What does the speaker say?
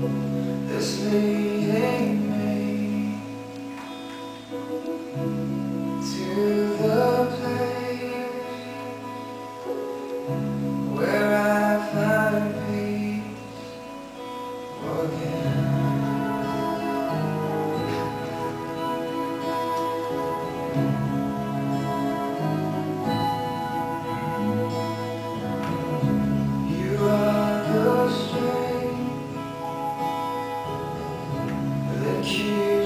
This leading you.